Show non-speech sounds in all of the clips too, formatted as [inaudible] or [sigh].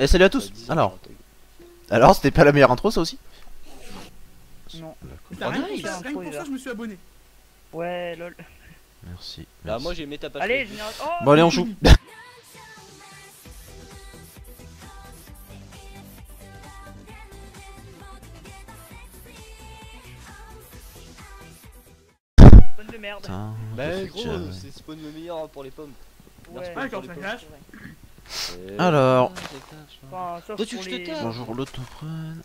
Et salut à tous. Alors, alors c'était pas la meilleure intro ça aussi? Non. T'as rien nice. pour ça, rien que pour ça, je me suis abonné. Ouais, lol. Merci. Bah moi j'ai mis ta page Allez, général. Oh Bon allez on joue. [laughs] Bonne de merde. Putain, Bah gros, c'est spawn le meilleur pour les pommes. Ouais, Ah, pour quand les ça cache. Et- Alors. Enfin, sauf Toi, tu pour veux que je les... te tape Bonjour l'autoprene.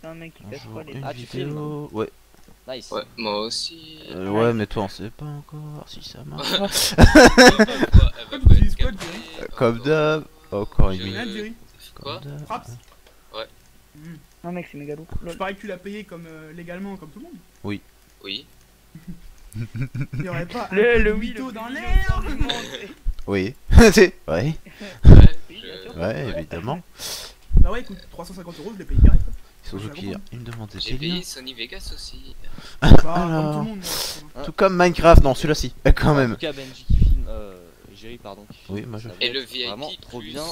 C'est un mec qui Bonjour pas les... une Ah, tu filmes. vidéo. Ouais. Nice. Ouais, moi aussi. Euh, ouais mais toi on sait pas encore si ça marche. [laughs] [laughs] Elle va pas- elle va tu pas utilises être quoi, captée. Euh, Comme d'hab. Encore une Je- minute. Jerry Quoi Comme d'hab. Fraps Un mec, c'est méga lourd. Je Lol. parie que tu l'as payé comme euh, légalement, comme tout le monde. Oui. [laughs] Il y aurait pas Le, oui, mytho le dans l'air. innocent du monde, Oui. [laughs] C'est- ouais. Ouais, Oui, je- bien sûr. Ouais évidemment. Bah ouais, écoute, 350 euros, je l'ai payé direct. Suzuki, il me demande des J'ai payé Sony Vegas aussi. Bah, comme Alors. tout le monde. Tout comme Minecraft, non celui-là si. Eh, Quand En même. tout cas Benji qui filme, euh, Jerry pardon. Qui filme, Oui, moi, je Et le VIP Vraiment trop plus- bien.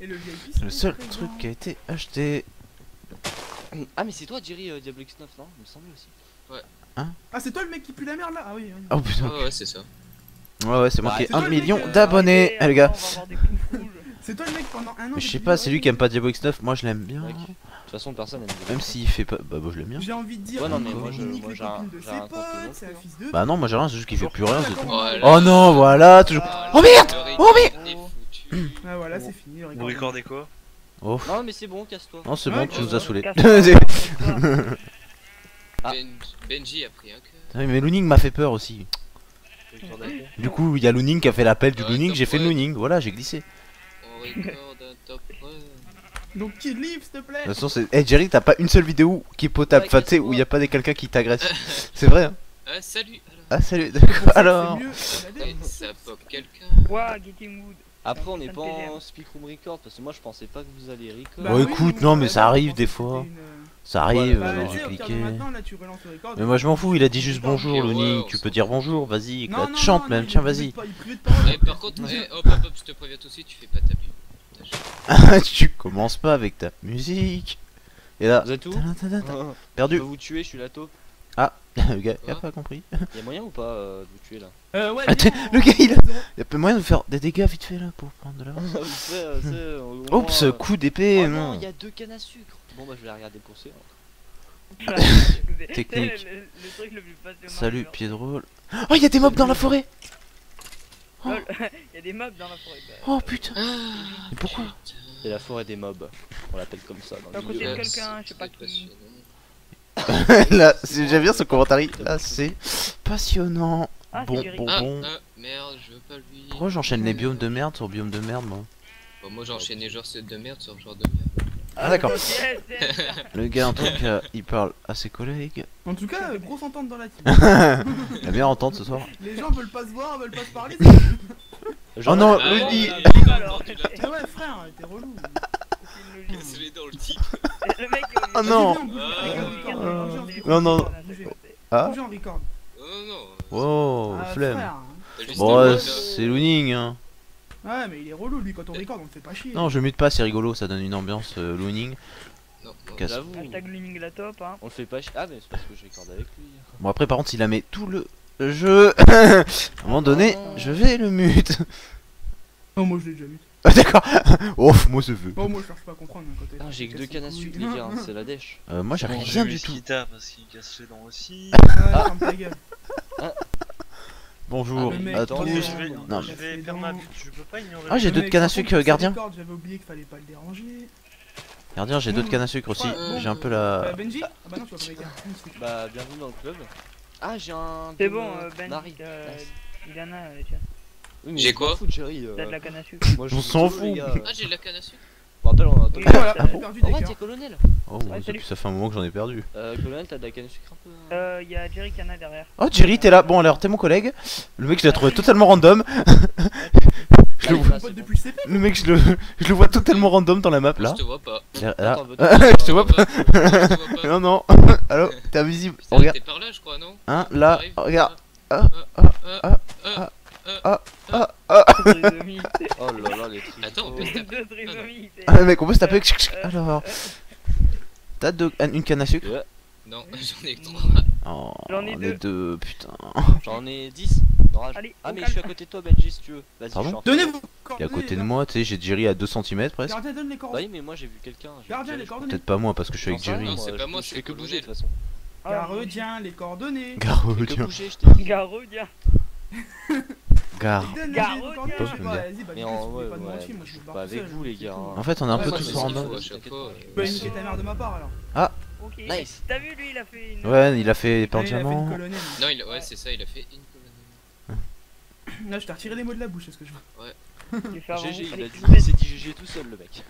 Et le VIP, Le seul truc qui a été acheté. Ah mais c'est toi Jerry euh, Diablo X9 non? Il me semblait aussi. Ah, c'est toi le mec qui pue la merde là? Ah oui, oui. Oh putain. Ouais, ouais, c'est ça. Ouais ouais c'est moi Bah, qui ai c'est 1 toi le mec, million euh, d'abonnés. Les gars. C'est toi le mec pendant un an. Mais je sais pas, c'est lui qui aime pas Diablo X9, moi je l'aime bien. Mec. De toute façon personne aime Même s'il fait pas. Bah, bah je l'aime bien. J'ai envie de dire, Ouais, non, mais moi, moi, j'ai un- de j'ai ses un potes, compte c'est un fils de. Bah non, moi j'ai rien, c'est juste qu'il fait plus rien. Voilà. Oh non, voilà, toujours. Oh merde Oh merde. Ah voilà, c'est fini. Vous record. recordez quoi Oh. Non mais c'est bon, casse-toi. Non, c'est bon, tu nous as. Ah. [laughs] Ben- Benji a pris un cœur. Ah, Mais Looning m'a fait peur aussi. Du coup, il y a Looning qui a fait l'appel du Looning, j'ai fait le. Looning, voilà, j'ai glissé. On record un top. Donc Kid Leaf, s'il te plaît? De toute façon, c'est. Eh Jerry, t'as pas une seule vidéo qui est potable, enfin, tu sais, où il y a pas des quelqu'un qui t'agresse. [laughs] C'est vrai, hein Ah, salut alors. Ah, salut, d'accord, [laughs] alors. ça pop quelqu'un. Getting Wood. Après on n'est pas en speak room record parce que moi je pensais pas que vous alliez record. Bah, Bon, écoute, non, on mais avait ça arrive des fois. euh, Ça arrive, Bah, euh, j'ai cliqué. Mais moi je m'en fous, il a dit juste bonjour, ouais, on tu peux dire bonjour, vas-y, non, même, tiens, vas-y. par contre, hop hop hop, je te préviens suite, tu fais pas ta pub. [laughs] tu commences pas avec ta musique. Et là, Vous êtes où? tadam. Je peux perdu. vous tuer, je suis la taupe. [laughs] Le gars, il a Hein pas compris. Y'a moyen ou pas euh, de vous tuer là Euh, ouais, Ah, le gars, il a-. Il y a pas moyen de faire des dégâts vite fait là pour prendre de l'avance. [laughs] Euh, moins, Oups, euh, coup d'épée, Oh non, il y a deux cannes à sucre. Bon bah je vais la regarder pour ça. Technique. Le, le- le truc le [laughs] plus passionnant. Salut, genre. pied drôle. Oh, il y a des mobs dans la forêt. Lol, Il y a des mobs dans la forêt. bah, Oh putain. Ah, Mais pourquoi C'est la forêt des mobs. On l'appelle comme ça dans le côté milieu. de quelqu'un, je sais pas qui. Passionnant. [laughs] Là, c'est- j'aime bien ce commentaire. Là, c'est passionnant. Ah, Bon, bon, Ah, bon. ah, merde, je veux pas lui. Pourquoi j'enchaîne les biomes de merde sur biomes de merde, moi Bon, moi j'enchaîne les genres de merde sur genre de merde. Ah, d'accord. [laughs] Le gars, en tout cas, il parle à ses collègues. En tout cas, grosse entente dans la team. Il a bien entendre ce soir. Les gens veulent pas se voir, veulent pas se parler. Oh non, Ah, le dit. Eh ouais, frère, t'es relou. Le titre. [laughs] Le mec. Oh non. Non, non. Ah Bougez en record. Non, non, non. Wow, Ah, flemme. juste Bon, ouais, mode, c'est Looning, hein. Ouais, mais il est relou lui quand on record, on te fait pas chier. Non, je mute pas, c'est rigolo, ça donne une ambiance euh, Looning. Non, non. J'avoue. Hashtag Luning la top, hein. On le fait pas chier. Ah mais c'est parce que je recorde avec lui. Bon, après, par contre, s'il a mis tout le jeu, [laughs] à un moment donné, je vais le mute. Oh, moi je l'ai déjà vu. Ah, D'accord. [laughs] Oh, moi, ce veut. Oh, moi je cherche pas à comprendre. quand j'ai que deux cannes à sucre les gars, hein, c'est la dèche. Euh, moi, j'ai Bon, rien je du tout. Kita parce qu'il casse les dents aussi. Ouais, ferme ta gueule. Bonjour Ah, tous. je vais, Non, je mais- vais faire ma pub, je peux pas ignorer. Ah, j'ai deux cannes à sucre, gardien. il record, J'avais oublié qu'il fallait pas le déranger. Gardien, j'ai deux de canne à sucre aussi. Ouais, J'ai un peu Euh, la. Benji? Ah bah non, tu vas pas. Bah bienvenue dans le club. Ah j'ai un. C'est bon, euh, Ben. Euh, Nice. Il en a, euh, tiens. Oui, mais J'ai je m'en quoi fous de Jerry. euh, T'as de la canne à sucre. Moi, je On suis s'en les fout. gars. Ah, j'ai de la canne à sucre. Bon, rappelle, on a Oui, voilà, Ah, bon perdu Oh des ouais, t'es colonel. Oh, Ouais, salut. ça fait un moment que j'en ai perdu. Euh, colonel, t'as de la canne à sucre un peu. hein Euh, y a Jerry Cana derrière. Oh, Jerry, t'es là. Bon, alors, t'es mon collègue. Le mec, je l'ai trouvé totalement random. [laughs] Je le, Allez, vois- depuis le CP le mec, je le, je le vois totalement random dans la map là. Je te vois pas. Là, [laughs] je te vois pas. Je te vois pas. Non, non. [laughs] Allô, t'es invisible. Putain, Regarde. T'es par là, je crois, non Hein, là, regarde. Ah, ah, ah, ah, ah. ah, ah, ah. Trisomie. Oh là là, les trucs. Attends, on peut se taper. Ah mec, on peut se taper. Alors, t'as deux- une canne à sucre Ouais, Non, [laughs] j'en ai que trois. Oh, J'en ai les deux. deux, putain. J'en ai 10. Non. Allez, ah, mais calme. je suis à côté de toi, Benji, si tu veux. Vas-y, Pardon Donnez-vous Il est à côté de moi, tu sais, j'ai Jerry à 2 cm presque. Gardien, donne les Bah coordonnées. oui, mais moi j'ai vu quelqu'un. j'ai vu Gardien, Jerry, les je coordonnées. Peut-être pas moi parce que je suis avec Jerry. Non, c'est pas moi, je c'est fais que le bouger de toute façon. Ah, Gardien, les coordonnées. Je [laughs] Garo, je sais pas, vas-y, bah Mais en ouais, pas de ouais, mentir, moi je pas avec vous, les gars. En fait, on est un Ouais, peu tous niquer ta mère de ma part alors. Ok. Nice. T'as vu, lui, il a fait une. Ouais, il a fait Ah, pas il a fait une diamant. colonelle. Non, il a... ouais, c'est ça, il a fait une colonne. Là, je t'ai retiré les mots de la bouche, est-ce que je vois avant- GG, il a dit, il s'est dit GG tout seul, le mec.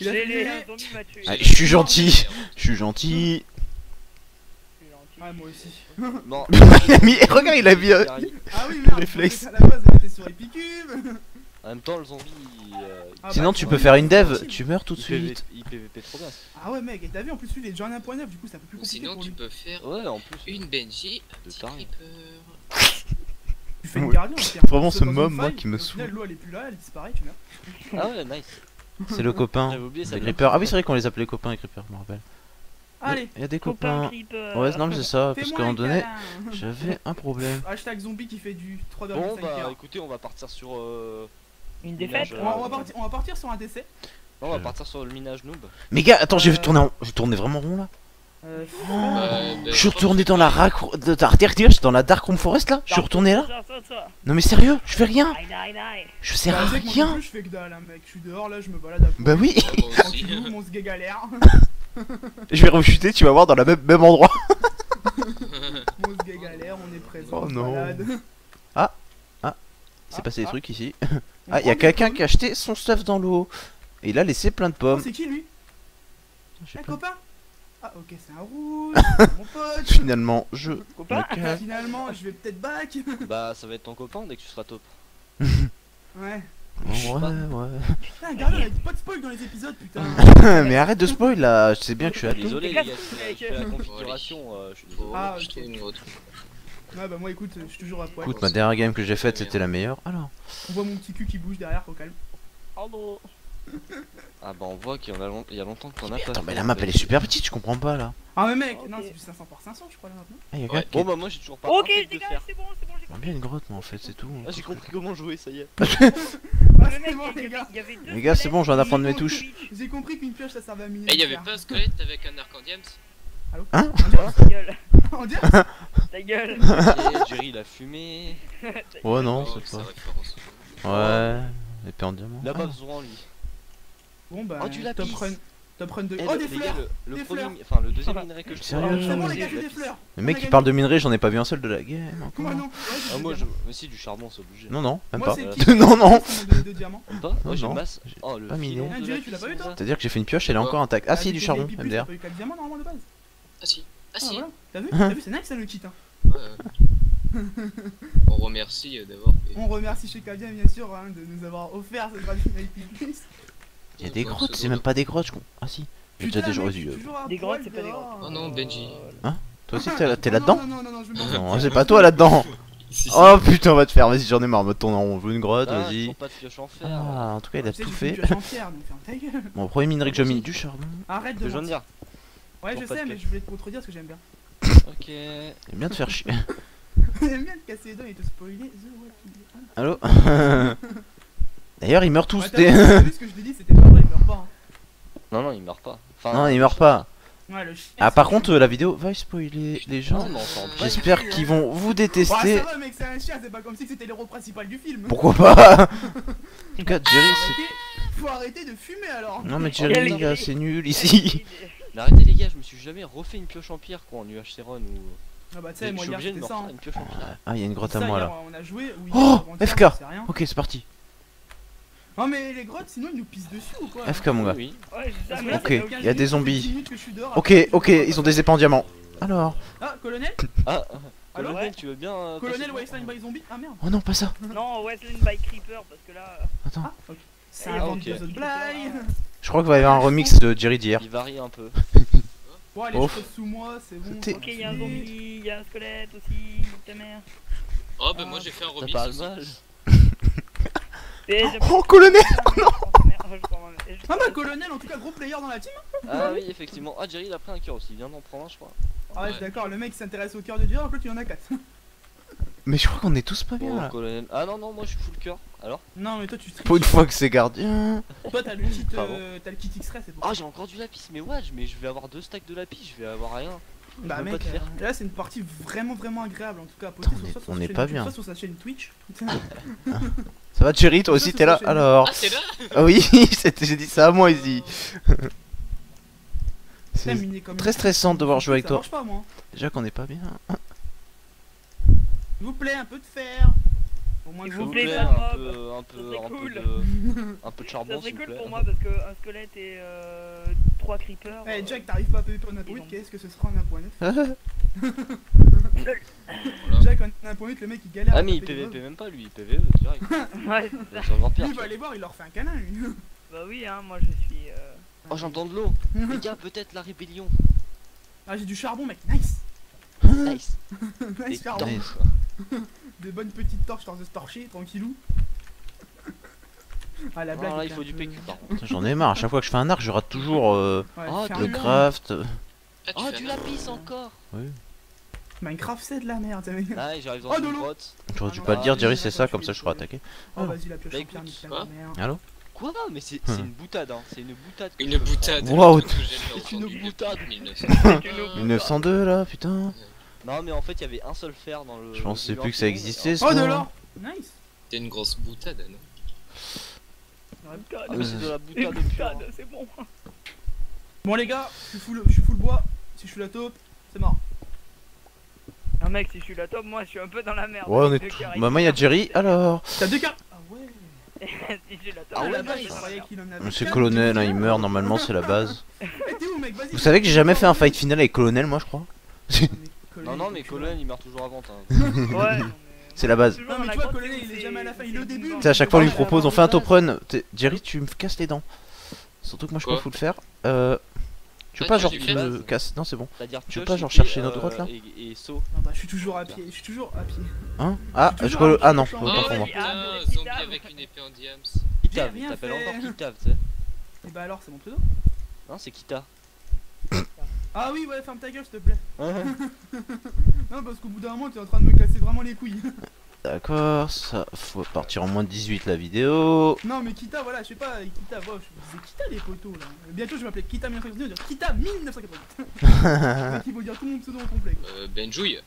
[laughs] Ah, je suis gentil. [laughs] Je suis gentil. Ah, moi aussi. [laughs] Non. Il a mis. Regarde, il a mis. euh, Ah oui, merde, Réflexe. à la base, elle était sur Epicube. En même temps, le zombie. euh, Ah Sinon, bah, tu ouais, peux faire une dev. Tu meurs tout de suite. Il PVP trop bien. Ah ouais, mec, et t'as vu en plus, lui, il est déjà en 1.9, du coup, c'est un peu plus compliqué. sinon, pour tu lui. peux faire Ouais, en plus. une Benji, un petit creeper. Tu fais une Ouais. gardien, tu Vraiment, ce mob, moi, qui me saoule. L'eau, elle est plus là, elle disparaît, tu meurs. Ah ouais, nice. C'est le [laughs] copain. Oublié ça. Les creepers. Ah oui, c'est vrai qu'on les appelait copains, les creepers, je me rappelle. Allez, Il y a des Copain copains. creeper. Ouais, non, mais c'est ça. Parce qu'à un moment donné, [laughs] j'avais un problème. Hashtag zombie qui fait du 3,5 Bon, bah heures. écoutez, on va partir sur. euh, Une défaite Je- On va, on va partir, on va partir sur un décès. Non, on va Je- partir sur le minage noob. Mais gars, attends, j'ai Euh. tourné, en... j'ai tourné vraiment rond là. Euh, Euh, Je suis retourné dans la rac... de ta regarde, dans la Dark Room Forest là. Je suis retourné là. Non mais sérieux, je fais rien. Je sers bah, sais rien. plus, je fais que dalle, mec. Je suis dehors là, je me balade à poil. Bah oui. Tranquillou, mon galère. [laughs] [laughs] Je vais rechuter, tu vas voir dans le même, même endroit. [laughs] galère, on est présent. Oh on se non. balade. Il s'est Ah, passé des ah. trucs ici. On [laughs] Ah, il y a quelqu'un qui a acheté son stuff dans l'eau. Et il a laissé plein de Oh, pommes. c'est qui lui Un copain Ah, ok, c'est un rouge. c'est mon pote. Finalement, je Copain me casse. Finalement, je vais peut-être back. Bah, ça va être ton copain dès que tu seras top. Ouais. Ouais, ouais. Putain, gardien, il a pas de spoil dans les épisodes, putain. [laughs] mais arrête de spoil là, je sais bien que je suis à tout. Désolé, les gars, je la configuration. euh, Je suis désolé. Ah. Ouais, bah moi écoute, je suis toujours à poil. Écoute, ma dernière game que j'ai faite c'était la meilleure. Alors, On voit mon petit cul qui bouge derrière, au calme. Pardon. Ah, bah, on voit qu'il y, en a long- il y a longtemps qu'on a pas. attends, mais la map elle est super petite, je comprends pas là. Ah, mais mec, non, c'est du 500 par 500, je crois là maintenant. Ah, y a Ouais. Bon, bah, moi j'ai toujours pas Ok, dégage, faire. c'est bon, c'est bon, j'ai J'aime bien une grotte, moi en fait, c'est tout. Ah, j'ai compris comment jouer, ça y est. [laughs] Ah, Le mec, bon, les gars. Les c'est bon, je viens d'apprendre mes et touches. J'ai compris qu'une pioche ça servait à miner. Eh, il y du avait fer. pas un squelette avec un arc en diams [laughs] Hein Ta gueule, On dirait ta gueule. Jerry il a fumé. [laughs] Ouais, non, c'est pas. Ouais, épée en diamant. Il a pas Ah. besoin, lui. Bon bah, Oh, du top run. Top run de. Eh, Oh, le- des les gars, fleurs le, Des premier, fleurs. enfin le deuxième minerai que je Sérieux trouve, C'est bon, les gars, j'ai des fleurs Le mec qui parle de minerai, j'en ai pas vu un seul de la game. encore. Moi non. Ah, moi, je... mais si, du charbon, c'est obligé. Non, non, même pas. non, [laughs] non. de, de diamants. Pas Moi, j'ai masse. Oh, le Pas miné. Ah, C'est-à-dire que j'ai fait une pioche, elle est encore intacte. Ah, si, des- du charbon, MDR. T'as pas eu 4 diamants normalement de base Ah si, ah Ah si. t'as vu Hein T'as vu, c'est nice ça le kit hein. Ouais, ouais. [laughs] On remercie euh, d'avoir. On remercie chez Kavian bien sûr hein, de nous avoir offert cette gratuite. Il y a des Dans grottes, ce c'est même pas des grottes, je comprends. Ah, si. J'ai déjà Putain, des gens mec, yeux. je suis toujours à Des grottes, c'est pas des dehors. Oh non, Benji. Toi aussi, t'es là- t'es Oh, là-dedans Non, non, non, non, je me. Non, c'est pas toi là-dedans. [laughs] Oh putain, on va te faire. Vas-y, j'en ai marre. Me tourner en rond. Je veux une grotte, Ah, vas-y. Ah, en tout cas, il a tout fait. Mon premier minerai que j'ai mis du charbon. Arrête de je dire. Ouais, je sais, mais je voulais te contredire parce que j'aime bien. [laughs] Ok. J'aime bien te faire chier. [laughs] J'aime bien te casser les dents et te spoiler. Allô D'ailleurs, ils meurent tous. Ouais, t'as t'es- vu, t'as [laughs] vu ce que je t'ai dit, c'était pas vrai, hein. Non, non, il meurt pas. Enfin, Non, ils meurent pas. Ouais, le chien. Ah, par contre, euh, la vidéo va spoiler les gens. Non, on. J'espère qu'ils vont vous Ouais, détester. ça va, mec, c'est un chien, c'est pas comme si c'était l'héros principal du film. Pourquoi pas? En tout cas, Jerry, c'est. Faut arrêter de fumer alors. Non, mais Jerry, gars, gris. c'est nul ici. Mais arrêtez, les [laughs] gars, je me suis jamais refait une pioche en pierre quoi en UHC Run ou. Ah bah, tu Je sais, moi suis hier obligé de c'était me ça. refaire hein. une pioche en pierre. Ah, il y a une grotte Ça, à moi hier, là. On a joué. Oui, Oh, avant-hier, FK. rien. Ok, c'est parti. Non, mais les grottes, sinon ils nous pissent dessus ou quoi FK, mon gars. Oui. Ouais, Ok, il y a 15 des zombies. 10 minutes que je suis dehors, Ok, ok, ils ont des épées en diamant. Alors. Ah, colonel Ah, colonel, ouais. tu veux bien. euh, Colonel passer- Wasteland by Zombie Ah merde Oh non, pas ça. Non, Westland by Creeper, parce que là. Attends. Ah, ok. C'est Ah, un de blague Je crois qu'il va y avoir un remix de Jerry d'hier. Il varie un peu. [laughs] Bon, allez, Ouf. je pose sous moi, c'est bon. Ok, il y a un zombie, il y a un squelette aussi, ta mère. Oh bah moi j'ai fait un Ça remis. parle mal. Et je- Oh, colonel Ah bah colonel en tout cas gros player dans la team Ah oui, effectivement. Ah, Jerry il a pris un cœur aussi. Il vient d'en prendre un, je crois. Ah ouais, Ouais. je suis d'accord, le mec s'intéresse au cœur de Dieu, en plus il y en a 4 [laughs] Mais je crois qu'on est tous pas bien Oh, là. colonel. Ah non, non, moi je suis full cœur. Alors? Non mais toi tu Pour une fois que c'est gardien. Toi t'as le kit euh, t'as le kit express c'est pour Ah, j'ai encore du lapis. Mais ouais, mais je vais avoir deux stacks de lapis. Je vais avoir rien. Bah mec, pas te faire. euh, là c'est une partie vraiment vraiment agréable en tout cas poster on est- sur, soit sur on sa est chaîne pas bien. soit sur sa chaîne Twitch. [laughs] Ça va, Jerry, toi aussi Ça, t'es là Alors. Ah là Ah oui, [laughs] c'était- j'ai dit ça à moi ici. [laughs] C'est très stressant de devoir jouer avec ça toi. marche pas moi. Déjà qu'on est pas bien. S'il vous plaît, un peu de fer. Au moins S'il vous plaît, plaît, ça un peu, un peu, serait un peu cool. de, un peu de Ça charbon, serait s'il vous cool plaît. pour moi parce que un squelette et euh, 3 creepers. Eh euh, Jack, t'arrives pas à payer ton ont- qu'est-ce que ce sera en 1.9 Voilà. Jack, en 1.8, le mec il galère. Ah, mais il PVP même pas lui, il PVE direct. [laughs] Ouais, c'est il va aller voir, il leur fait un câlin lui. Bah oui, hein, moi je suis. Euh... Oh, j'entends de l'eau. Les gars, peut-être la rébellion. [laughs] Ah, j'ai du charbon, mec, nice Nice. [laughs] Nice charbon. Des bonnes petites torches dans ce torcher, tranquillou. Ah, la blague. Ah, là, il était faut un du peu- PQ par contre. Putain, J'en ai marre. À chaque fois que je fais un arc, je rate toujours euh, Ouais, Ah, le craft. Ah, tu Oh, du un- lapis encore. Minecraft, c'est de la merde. Ah, j'arrive dans Oh, une de l'eau. grotte. J'aurais Ah dû non, pas le ah, dire, oui, Jerry, c'est ça, comme ça je serai attaqué. Oh, vas-y, la pioche Bah, en pierre, écoute, nique ta quoi mère. Allô Quoi? Mais c'est c'est une boutade, hein. C'est une boutade. Une boutade. j'ai [laughs] C'est une boutade. depuis 1900. C'est une eau. 1902 là, putain. Non, mais en fait, il y avait un seul fer dans le. Je pensais plus que ça existait, Oh, de l'or Nice C'était une grosse boutade, non Ah, mais c'est de la boutade hein. boutade, c'est bon. Bon, les gars, je suis full, je suis full bois. Si je suis la taupe, c'est mort. Un mec, si je suis la top, moi je suis un peu dans la merde. Ouais, on est. tout-. Maman, il y a Jerry. Alors. T'as deux cartes Ah ouais [laughs] si je suis la Ah C'est colonel, hein, il meurt. Normalement, c'est la base. [laughs] Eh. Vous savez que j'ai jamais fait un fight final avec colonel, moi, je crois. [laughs] Non, non, mais Colonel il meurt toujours avant. t'as- Ouais, non, mais- C'est la base. Non, mais Colonel, c'est- il est jamais à la fin, il est c'est au début. Tu sais, à chaque fois, on lui propose, on fait un top run. T'es- Jerry, tu me casses les dents. Surtout que moi, je peux Quoi foutre le faire. Euh. Tu veux Ah, pas, tu genre, tu me casses Non, c'est bon. C'est-à-dire Tu veux pas, genre, chercher notre euh, grotte, là et, et saut. Non, bah, je suis toujours à pied, je suis toujours à pied. Hein Ah, Je toujours crois. Ah non, un champ. pas pour moi. Ah, putain, mais zombie avec une épée en diams. J'ai il t'appelle fait. encore Kita, tu sais. Et bah alors, c'est mon pseudo Non, c'est Kita. Ah oui, ouais, ferme ta gueule, s'il te plaît. [laughs] Non, parce qu'au bout d'un moment, t'es en train de me casser vraiment les couilles. [laughs] D'accord, ça faut partir en moins de 18 la vidéo. Non, mais Kita, voilà, je sais pas, Kita, bon, je disais Kita les potos là. Bientôt, je vais m'appeler Kita 1988, dire Kita 1988. Donc, il faut dire tout mon pseudo en complet. Quoi. Euh, Benjouille.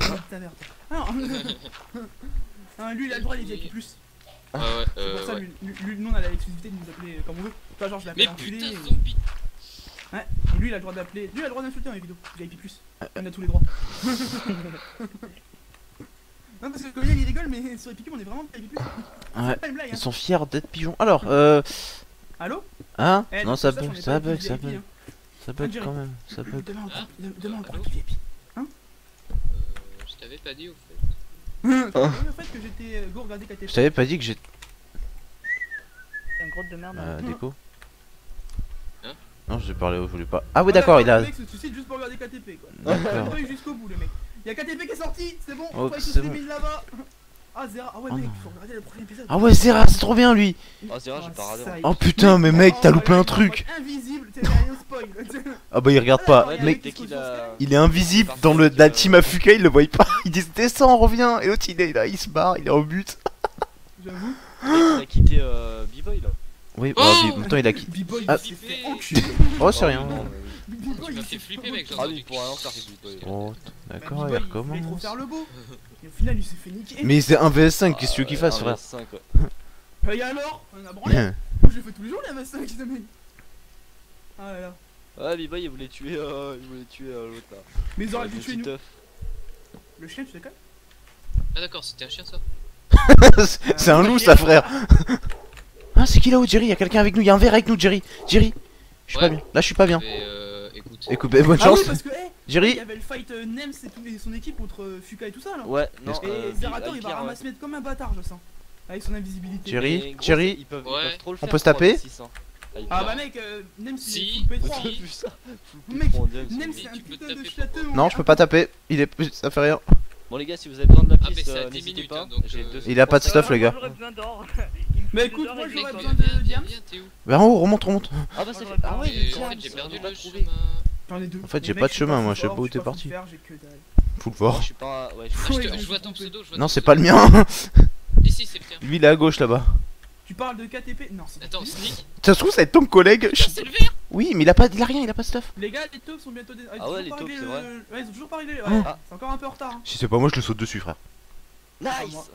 Ah, ta merde. Alors, [laughs] hein, lui, il a le droit, il est VIP. Ah ouais, C'est euh, pour ça, ouais. lui, lui, lui, nous, on a l'exclusivité de nous appeler comme on veut. Tu vois, genre, je Mais l'appelle enculé. putain, zombie et lui, il a le droit d'appeler. Lui, il a le droit d'insulter dans les vidéos. VIP. On a tous les droits. [laughs] non, parce que le colonel, il rigole, mais sur Epicum, on est vraiment VIP. Ouais, C'est pas une blague, ils hein. sont fiers d'être pigeons. Alors, euh. Allô? Hein? Eh, Non, ça bug, ça bug, ça hein. bug. Ça bug quand même, ça bug. Demain, on Hein demain, on VIP. Euh, je t'avais pas dit au fait. [laughs] Que j'étais euh, go regarder KTP Je t'avais pas dit que j'ai. C'est une grotte de merde. Euh, hein. déco Hein Non, j'ai parlé, je voulais pas. Ah, oui, d'accord, il a. Le mec se suicide juste pour regarder KTP quoi. Il va jusqu'au bout le mec. Il y a KTP qui est sorti, c'est bon, on va bon. bon. là-bas. Ah Zera, ah ouais Oh mec, faut regarder le prochain épisode. Ah ouais, Zera, c'est trop bien lui Ah, vrai, j'ai Ah, pas est. Oh putain, mais mec, t'as Oh, loupé un truc Invisible, t'es rien spoil. [laughs] Ah bah, il regarde Ah, pas. Mec, il est invisible dans le, la team Afuka, il le voit pas. [laughs] Ils disent descends, reviens. Et l'autre, il est là, il se barre, il est en but. J'avoue. Il a quitté euh, B-Boy là. Oui, bah, Oh en même temps, il a quitté. B-Boy, Ah. il s'est fait enculer. Oh, c'est Ah, rien. il fait s'est flipper, mec, Ah oui, pour rien, ça fait B-Boy. Oh, Bah, d'accord, il il voulait trop recommence. faire le beau. [laughs] Et au final, il s'est fait niquer. Mais c'est un VS5, qu'est-ce que tu veux qu'il fasse, frère 5 [laughs] Et alors On a branlé [laughs] Moi, je le fais tous les jours, la MS5, ce mec. Ah là là. Ouais, B-Boy il voulait tuer, euh, il voulait tuer euh, l'autre là. Mais ils auraient pu le tuer nous. Le chien, tu déconnes Ah d'accord, c'était un chien ça C'est un loup, ça, frère Ah, c'est qui là-haut, Jerry? Y'a quelqu'un avec nous, y'a un verre avec nous, Jerry Jerry Je suis Ouais. pas bien, là, je suis pas bien. Mais euh, écoute. Écoute, bonne Ah oui, chance. parce que, il Jerry y avait le fight euh, Nems et, tout- et son équipe contre euh, Fuka et tout ça là. Ouais, non, que- Et euh, Zerator, il va Pierre, ramasser mettre comme un bâtard, je sens. Avec son invisibilité. Jerry, gros, Jerry, ils peuvent, ils Ouais. peuvent trop le On peut se taper 3v6, hein. Ah Pierre. bah mec, euh, Nems Si. il est full P3. Si. hein. Mec, P3 en diams, Nems c'est un putain de taper, château. Non, je peux pas taper. Il est. Ça fait rien. Bon, les gars, si vous avez besoin de la Ah, mais piste, c'est à euh, 10 n'hésitez minutes, pas. hein, donc, J'ai euh, deux Il a pas de secondes. stuff, les gars. Me écoute, moi, j'aurais besoin de [laughs] diams. viens, t'es où Bah en haut, remonte, remonte. Ah, bah, ça fait. Ah, ouais, j'ai mais perdu le chemin. En fait, j'ai Mais pas de chemin, moi, je sais pas où t'es parti. Faut le voir. je Ah, vois ton pseudo, Non, c'est pas le mien. [laughs] Ici, c'est bien. Lui, il est à gauche là-bas. Tu parles de KTP Non, c'est Attends, sneak. Ça se trouve, ça va être ton collègue. Putain, c'est le vert Oui, mais il a pas, il a rien, il a pas de stuff. Les gars, les taupes sont bientôt. ils Ah ont ouais, toujours les pas taupes, c'est le- vrai. Ouais, ils ont toujours pas réglé. Ouais. Ah, c'est encore un peu en retard. hein. Si c'est pas moi, je le saute dessus, frère. Nice moi.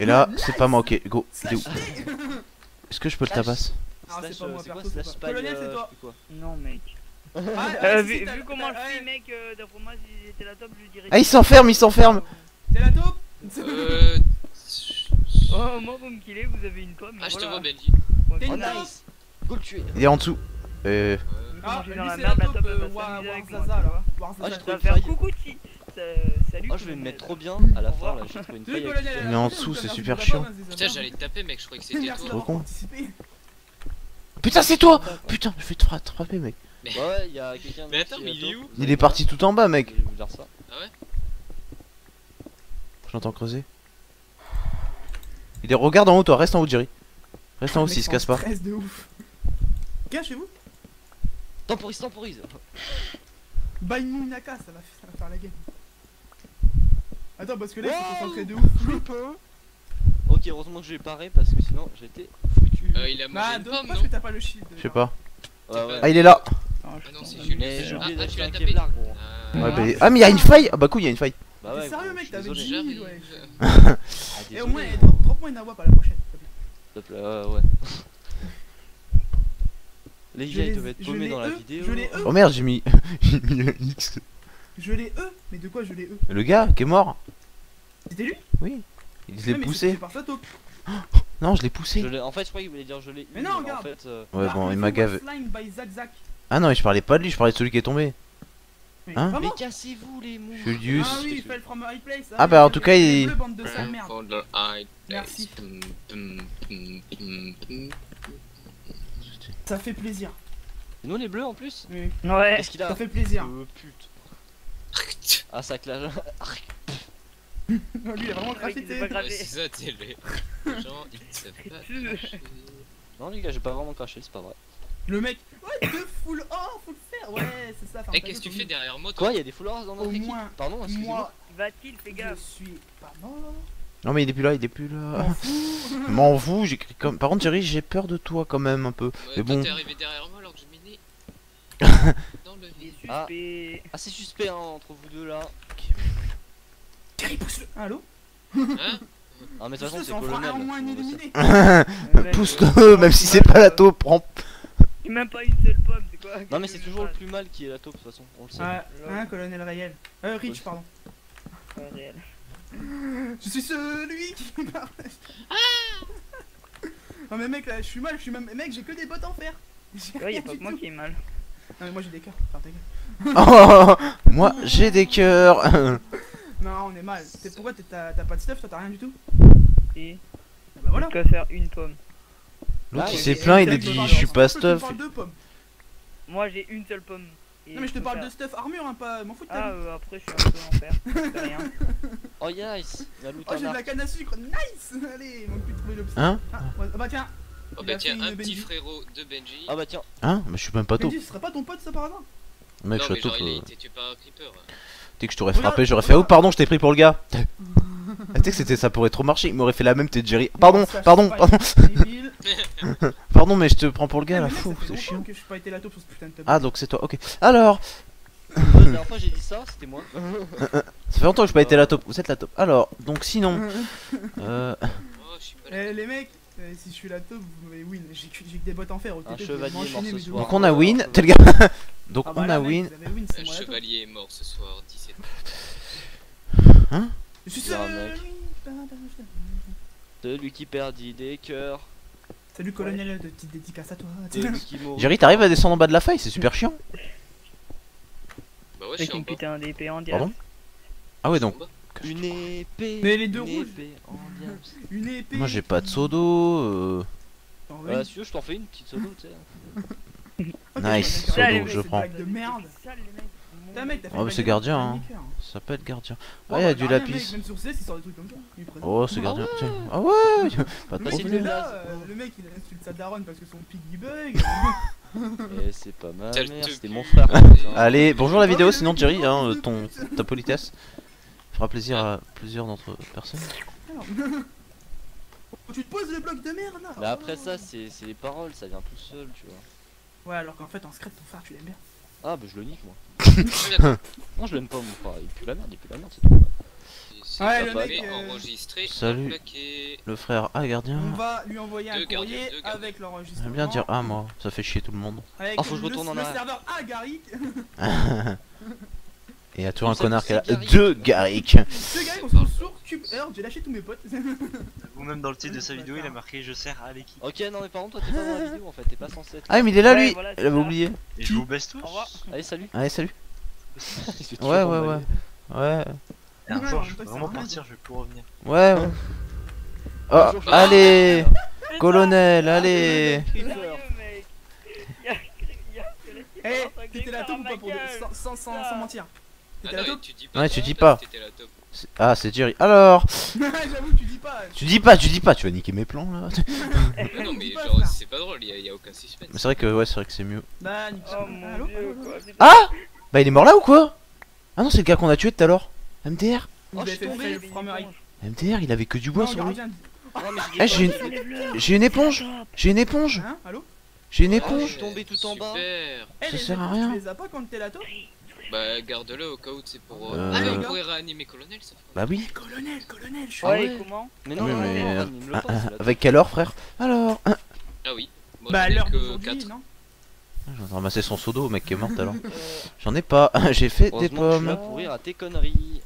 Et là, [laughs] c'est pas moi, ok, go. Il est où [laughs] Est-ce que je peux le Slash. tabasse Ah, c'est pas euh, moi, c'est perso, Colonel, toi. Non, mec. Ah, Euh, ah, vu, comment suis, ouais. mec, euh, d'après moi, si j'étais la top, je lui dirais. Ah, il s'enferme, il s'enferme. T'es la taupe Euh. [laughs] Oh, moi, vous me killez, vous avez une pomme. Ah, je te vois, Benji. T'es une taupe nice Go le tuer Il est en dessous. Euh. Ah, je lui suis dans la c'est merde, la top, euh. Ah, je une faire coucou. Ça- Salut. Oh, je vais me mettre trop bien à la fin là, j'ai trouvé une faille. est en dessous, c'est super chiant. d'avoir- Putain, j'allais te taper, mec, je croyais que c'était toi. Putain, c'est toi Putain, je vais te fra- te frapper, mec. Ouais, ouais, il y a quelqu'un. Mais attends, qui mais est il est où Il est parti tout en bas, mec. Je vais vous dire ça. J'entends creuser. Il est regarde en haut, toi, reste en haut, Jerry. Reste en haut Le mec s'il se casse pas. stresse de ouf. Cachez-vous Temporise, temporise AK, ça va, ça va faire la game. Attends, parce que là, il faut concentrer de ouf. Ok, heureusement que j'ai paré parce que sinon j'étais foutu. Euh, il a mangé Bah, une dommage pomme, parce non que t'as pas le shield. Je sais pas. Ouais, ouais. Ah, il est là. Ah non, c'est. Mais j'ai Ah, ah, d'être tu l'as un tapé. Kevlar, gros. Ah, Ouais, Ouais. bah, Ah, mais il y a une faille Ah, bah, cool, il y a une faille. Bah ouais, sérieux, mec, t'avais désolé. dit- j'arrive. ouais. Ah, Et au moins, drop-moi une AWAP à la prochaine. s'il te plaît. S'il te plaît, ouais, ouais. Les Je gars, ils doivent être paumés dans la E, vidéo. je les E. Oh merde, j'ai mis. [laughs] j'ai mis un X. Je l'ai E, mais de quoi je l'ai E? Le gars qui est mort C'était lui? Oui. Il l'ai mais poussé. par. [gasps] Non, je l'ai poussé. Je en fait, je croyais qu'il voulait dire je l'ai. Mais non, En regarde. fait, euh, Ouais, Bah, bon, il m'a gavé. Ah non, mais je parlais pas de lui, je parlais de celui qui est tombé. Mais Hein Mais cassez-vous les mous. Julius. Ah oui, il fait le from high place. Ah bah, en tout cas, il- Bleu, bande de sale merde. Merci. Ça fait plaisir. C'est nous les bleus en plus Oui. Ouais. Qu'est-ce qu'il a Ça fait plaisir. Euh, pute. Ah, ça clash. [laughs] Lui, il a vraiment pas. Ouais, c'est ça, t'es. [laughs] Non, les gars, j'ai pas vraiment craché, c'est pas vrai. Le mec, ouais, deux full or, faut le faire. Ouais, c'est ça. Eh, qu'est-ce que tu fais derrière moi toi Quoi, il y a des followers dans notre Au équipe moins, Pardon, excusez-moi. Moi, Va-t-il, fais je gaffe. suis pas mort. Non, mais il est plus là, il est plus là. M'en fous. [laughs] J'écris comme. Par contre, Jerry, j'ai peur de toi quand même un peu. Ouais, Mais bon. t'es arrivé derrière moi alors que je dans le. Ah. suspect. Ah, c'est suspect hein, entre vous deux là. Terry, pousse-le. Allô Hein [laughs] Ah, mais de toute façon, c'est colonel. le [laughs] Pousse-le, même si c'est pas la taupe, prends. Il m'a même pas une seule pomme, c'est quoi Non, mais c'est toujours le plus mal qui est la taupe de toute façon, on le sait. Ouais, hein, colonel Rayel. Euh, Rich, pardon. réel. Je suis celui qui [laughs] parle. Non mais mec là, je suis mal, je suis même mec, j'ai que des bottes en fer. J'ai Ouais, y'a pas que moi tout. qui est mal. Non mais moi j'ai des cœurs. Enfin, ta gueule. Oh, moi, j'ai des cœurs. [laughs] Non, on est mal. T'es- Pourquoi t'as pas de stuff, toi t'as rien du tout Et Ah Bah voilà. je peux faire une pomme. L'autre, Ah, il s'est plaint, il a dit, je suis pas stuff. Moi j'ai une seule pomme. Et Non mais je te parle faire- de stuff armure, hein, pas. M'en fous de ta Ah, vie. euh, après je suis un peu en fer. Je rien. [laughs] Oh, yes Il a loot Oh j'ai de la canne à sucre, nice [laughs] Allez, il manque plus de trouver l'obstacle. Hein Ah, ouais, ah bah tiens, Oh bah tiens, un petit frérot de Benji. Ah, bah tiens. Hein Bah, je suis même pas taupe. Benji, ce serait pas ton pote ça par hasard? Mec, je suis mais taupe. tué par un creeper. Que je t'aurais frappé, j'aurais fait. Oh, pardon, je t'ai pris pour le gars. [laughs] Ah, tu sais que c'était ça pourrait trop marcher. Il m'aurait fait la même, t'es Jerry. Pardon, pardon, pas, pardon. [laughs] pardon, mais je te prends pour le gars là, mais mec, fou, c'est chiant. que je suis pas été la taupe sur ce putain de top. Ah, donc c'est toi, ok. Alors, La dernière fois, j'ai dit ça, c'était moi. [laughs] ça fait longtemps que je pas été la taupe. Vous êtes la taupe. Alors, donc sinon, [laughs] euh, Oh, je suis pas là. Eh les mecs, euh, si je suis la taupe, vous m'avez win. J'ai que des bottes en fer au Un chevalier mort ce soir. donc on a win. T'es le gars. Donc Ah bah on là, a win. Un chevalier est mort ce soir, 17 Je suis. Celui qui perdit des cœurs. Salut colonel, de petite dédicace à toi. Jerry, t'arrives à descendre en bas de la faille, c'est super chiant. Bah ouais, Avec une putain d'épée en diable. Pardon? Ah ouais, donc. Une épée. Mais les deux une rouges. épée en diamant. Une épée. moi j'ai pas de d'eau. euh, Oh, oui. Euh, si tu veux, je t'en fais une petite solo, tu sais. Nice, d'accord. je prends. de merde. Sale, les mecs. T'as mec, t'as fait Oh, mais c'est gardien, hein. Ça peut être gardien. Ah, il y a bah, du gardien, lapis. mec, Même sur CS, il sort des trucs comme ça. Il est présent. Oh, c'est gardien. Tiens. Ah ouais [laughs] Pas Le trop mec, il c'est est le là, blaze. euh, le mec il insulte sa daronne parce que son piggy bug. [laughs] Eh, c'est pas ma Tel mère, te c'était mon frère. Allez, bonjour la Ah vidéo, sinon mec, hein, il ton, ta politesse fera plaisir à plusieurs d'entre personnes. [laughs] Tu te poses le bloc de merde là Mais après ça, c'est c'est les paroles, ça vient tout seul, tu vois. Ouais, alors qu'en fait en secret ton frère tu l'aimes bien. Ah, bah je le nique moi. [laughs] Non, je l'aime pas, mon frère. Il pue la merde, il pue la merde, c'est tout. Ouais, le mec, euh, enregistré, Salut. Le frère A gardien. On va lui envoyer un courrier avec l'enregistrement. J'aime bien dire A moi, ça fait chier tout le monde. Avec Ah, faut que je le- retourne en le Agaric. [laughs] [laughs] Et à toujours un connard qui a Garrick. deux Garrick. On se sur Cube Earth, j'ai lâché tous mes potes. Ou même dans le titre de sa vidéo, il a marqué Je sers à l'équipe. Ok, non, mais par contre, toi, t'es pas dans la vidéo en fait, t'es pas censé être. Ah mais il est là Ouais, lui Il avait oublié. Et je vous baisse tous. Allez, salut. Allez salut. Ouais [laughs] ouais ouais. Ouais. Un jour, je vais vraiment partir, je vais plus revenir. Ouais ouais. Oh allez Colonel allez Eh, t'étais la taupe ou pas pour sans, sans, sans, sans mentir T'étais la taupe tu dis pas. Ouais, tu dis pas. Ah c'est Jerry. Alors [laughs] J'avoue, tu dis pas. Tu dis pas, tu dis pas, tu vas niquer mes plans là. Non, [laughs] non, mais genre, c'est pas drôle, y a, y a aucun suspense. Mais c'est vrai que ouais c'est vrai que c'est mieux. Bah, nique ça. Oh mon Allô dieu, Allô quoi. Ah Bah il est mort là ou quoi? Ah non c'est le gars qu'on a tué tout à l'heure. MDR Oh, je suis tombé. MDR il avait que du bois sur lui. mais Eh, j'ai une- une... J'ai une éponge J'ai une éponge Hein Allô J'ai une Ah, éponge je suis tombé tout en bas. Super. Eh, Ça les sert à rien. Tu les as pas quand t'es la taupe? Bah, garde-le au cas où c'est pour. Euh, Ah, mais on pourrait réanimer Colonel, ça. Bah oui. Colonel, colonel, je suis. Ouais, ouais. comment Mais non, Oui, non, mais, non, euh, non, me le Ah, ah, là. Avec quelle heure frère? Alors Ah oui. Moi, Bah, à j'en ai l'heure que d'aujourd'hui, 4. non? J'ai ramassé son seau d'eau, mec qui est mort l'heure. Euh, J'en ai pas, [laughs] j'ai fait des pommes. pour rire à tes conneries.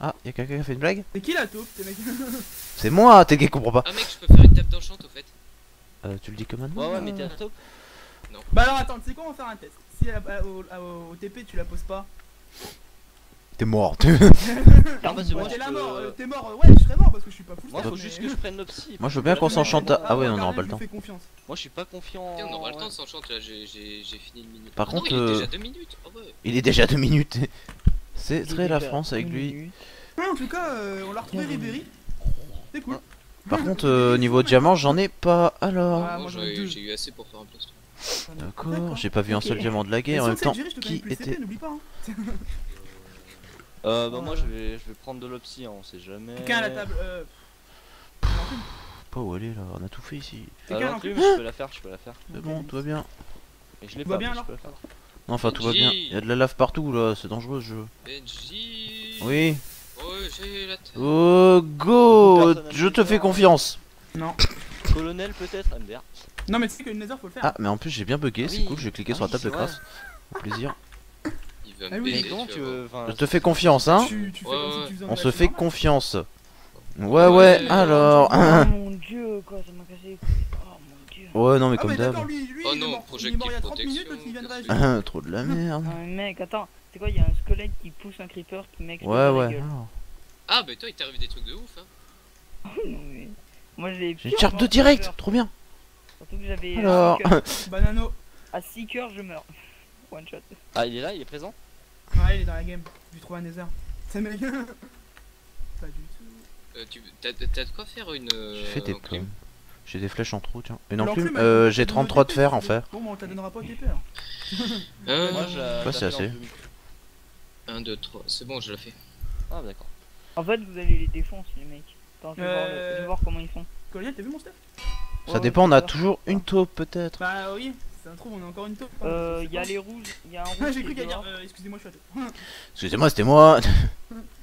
Ah, y'a quelqu'un qui a fait une blague? C'est qui la taupe, t'es mec? [laughs] C'est moi, t'es qui comprend pas. Ah, mec, je peux faire une table d'enchant au fait. Euh, tu le dis que maintenant Ouais, ouais, mais t'es à top. Bah, alors attends, tu sais quoi, on va faire un test. Si à la- au, au- au TP tu la poses pas. T'es mort. [laughs] T'es peux- mort, euh, t'es mort, ouais, je serais mort parce que je suis pas fou. Moi, faut juste que je prenne l'opsie. Moi, je veux bien qu'on s'enchante. à- Ah ouais, on n'aura pas le temps. Moi, je suis pas confiant. Tiens, on aura le temps de s'enchanter là, j'ai fini une minute. Par Ah non, contre, il est euh, déjà 2 minutes. Ah ouais. Il est déjà deux minutes. [laughs] C'est très la France avec lui. Ouais, en tout cas, euh, on l'a retrouvé Ribéry. C'est cool. Par contre, euh, niveau diamant, j'en ai pas. Alors. Ah, Moi, j'ai eu assez pour faire un plastron. D'accord, j'ai pas vu un seul diamant de la Et guerre en même temps. Qui CP, était. pas. Hein. Euh, bah, moi, je vais, je vais prendre de l'opsie, hein, on sait jamais. Quelqu'un à la table. Euh... Pas où aller là, on a tout fait ici. Ah, non plus, je peux la faire, je peux la faire. C'est bon, tout va bien. Mais je l'ai pas, bien, mais je alors peux la faire. Non, enfin, tout va bien. Il y a de la lave partout là, c'est dangereux ce jeu. Benji. Oui. Oh, j'ai la tête. Oh, go Je te fais confiance. Non. Colonel, peut-être, MDR. Non, mais tu sais que le Nether faut le faire. Ah, mais en plus, j'ai bien bugué, Ah c'est oui. cool, j'ai cliqué Ah sur la table de grâce. Au plaisir. Il va Ah me baiser, tu veux. Je te fais confiance, hein Tu, tu fais Ouais, comme si ouais. tu On se fait normal. confiance. Ouais, Ouais, ouais, ouais. alors. [laughs] Oh mon dieu, quoi, ça m'a cassé. les couilles. Oh mon dieu. Ouais, non, mais Ah, comme d'hab. Oh il, est non, mort, il est projectile mort il y a 30 minutes, protection. [laughs] Trop de la [laughs] merde. Non, mais mec, attends, c'est quoi, il y a un squelette qui pousse un creeper qui m'explose Ouais, ouais. Ah, bah toi, il t'arrive des trucs de ouf, hein. Non, mais... Moi j'ai J'ai une charte de direct, trop bien. Surtout que j'avais. euh, Alors. [laughs] Banano. À 6 cœurs, je meurs. [laughs] One shot. Ah, il est là, il est présent? Ouais, il est dans la game. Je lui trouve un Nether. C'est mec. Pas du tout. Euh, tu t'as t'as de quoi faire une. J'ai fait des pommes. J'ai des flèches en trou, tiens. Une enclume euh, J'ai te 33 de fer en fer. Bon, bah on te la donnera pas TP alors. Euh, Moi, je c'est fais assez. en 1, 2, 3. C'est bon, je l'ai fait. Ah, d'accord. En fait, vous allez les défoncer, les mecs. Attends, je vais, voir, le- Euh. je vais voir comment ils font. Collier, t'as vu mon step Ça Ouais, dépend, on a c'est toujours une taupe peut-être. Bah oui, ça se trouve, on a encore une taupe. Euh, Je sais il y a pas. les rouges, il y a un [laughs] rouge. Ah, j'ai qui cru est qu'à dire, dehors. euh, excusez-moi, je suis à taupe. [laughs] Excusez-moi, c'était moi.